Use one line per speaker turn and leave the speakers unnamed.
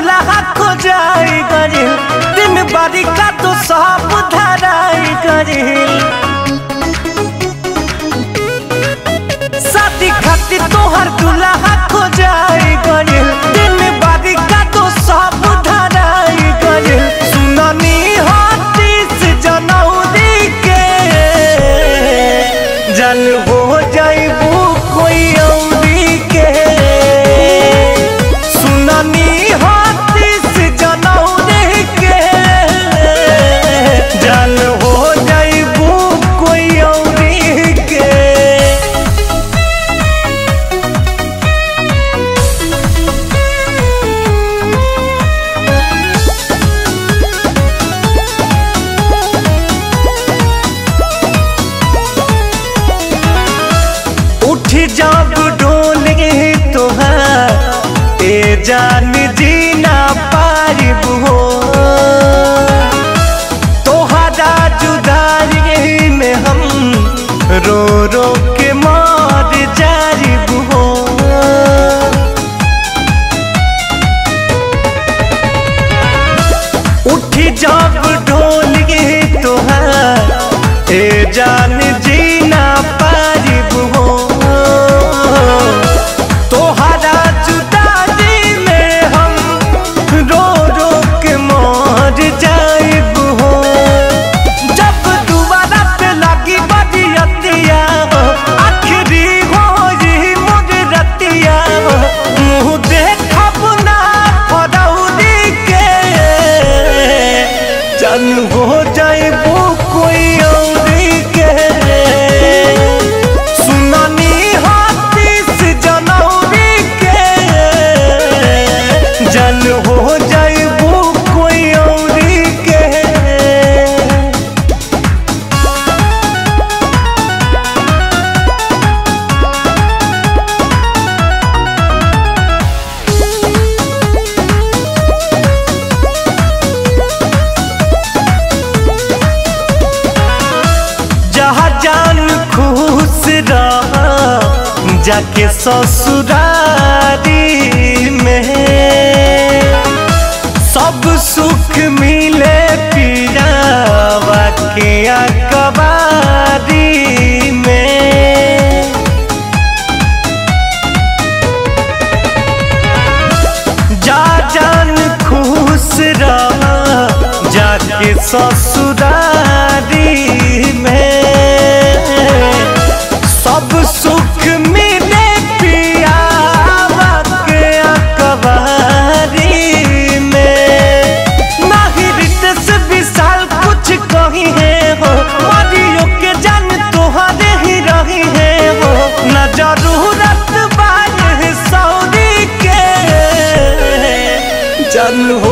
दूल्हा खो जाई गरिल दिन बारी का तो सब धराई गरिल शादी खातिर तोहर दूल्हा खो जाई गरिल दिन बारी का तो सब धराई गरिल सुननी हतीस जनौरी के। जनू जान जी ना पारिब हो। तो तोहरा जुदारी में हम रो रो के जाके ससुरारी में सब सुख मिले पिया के अकबारी में। जा जान खुश रहा, जाके ससुरारी no